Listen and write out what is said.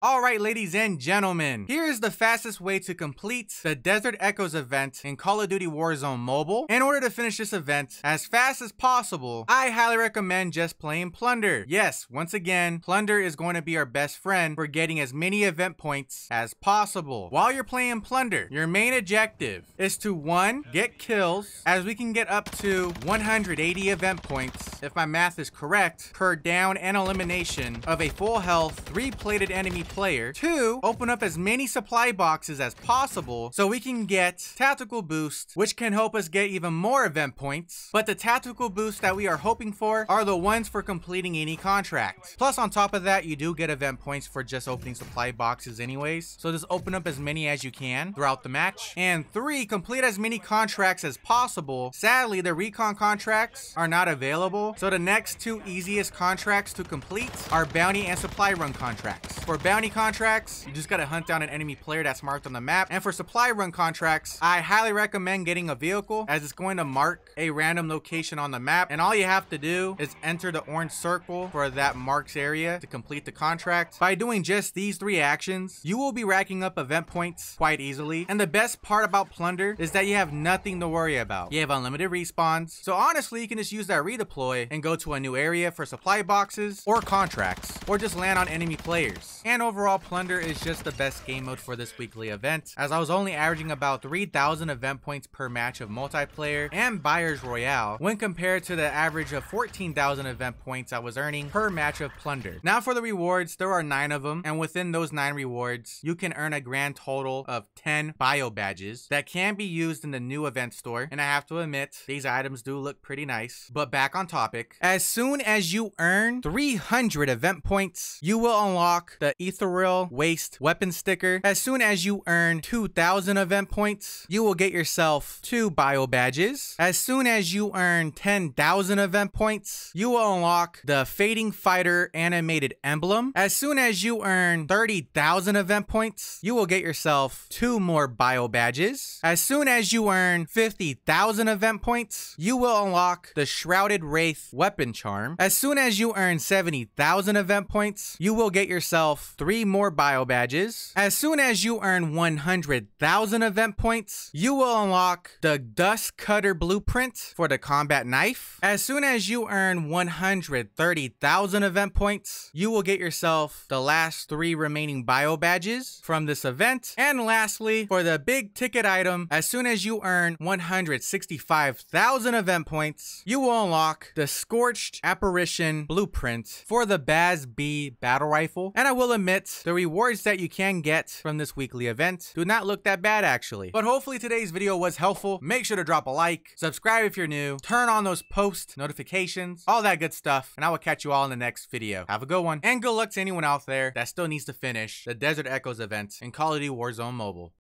Alright ladies and gentlemen, here is the fastest way to complete the Desert Echoes event in Call of Duty Warzone Mobile. In order to finish this event as fast as possible, I highly recommend just playing Plunder. Yes, once again, Plunder is going to be our best friend for getting as many event points as possible. While you're playing Plunder, your main objective is to 1. Get kills, as we can get up to 180 event points, if my math is correct, per down and elimination of a full health, 3-plated enemy player. Two, open up as many supply boxes as possible so we can get tactical boost, which can help us get even more event points. But the tactical boost that we are hoping for are the ones for completing any contract. Plus on top of that, you do get event points for just opening supply boxes anyways. So just open up as many as you can throughout the match. And three, complete as many contracts as possible. Sadly, the recon contracts are not available. So the next two easiest contracts to complete are bounty and supply run contracts. For bounty bounty contracts, you just gotta hunt down an enemy player that's marked on the map. And for supply run contracts, I highly recommend getting a vehicle as it's going to mark a random location on the map. And all you have to do is enter the orange circle for that marks area to complete the contract. By doing just these three actions, you will be racking up event points quite easily. And the best part about Plunder is that you have nothing to worry about. You have unlimited respawns. So honestly, you can just use that redeploy and go to a new area for supply boxes or contracts, or just land on enemy players. And overall, Plunder is just the best game mode for this weekly event, as I was only averaging about 3,000 event points per match of multiplayer and Battle Royale, when compared to the average of 14,000 event points I was earning per match of Plunder. Now for the rewards, there are 9 of them, and within those 9 rewards, you can earn a grand total of 10 bio badges that can be used in the new event store, and I have to admit, these items do look pretty nice. But back on topic, as soon as you earn 300 event points, you will unlock the Ether Ethereal Waste Weapon Sticker. As soon as you earn 2,000 event points, you will get yourself two bio badges. As soon as you earn 10,000 event points, you will unlock the Fading Fighter animated emblem. As soon as you earn 30,000 event points, you will get yourself two more bio badges. As soon as you earn 50,000 event points, you will unlock the Shrouded Wraith weapon charm. As soon as you earn 70,000 event points, you will get yourself three more bio badges. As soon as you earn 100,000 event points, you will unlock the Dust Cutter blueprint for the combat knife. As soon as you earn 130,000 event points, you will get yourself the last three remaining bio badges from this event. And lastly, for the big ticket item, as soon as you earn 165,000 event points, you will unlock the Scorched Apparition blueprint for the Bas-B battle rifle. And I will the rewards that you can get from this weekly event do not look that bad actually. But hopefully today's video was helpful. Make sure to drop a like, subscribe if you're new, turn on those post notifications, all that good stuff, and I will catch you all in the next video. Have a good one, and good luck to anyone out there that still needs to finish the Desert Echoes event in Call of Duty Warzone Mobile.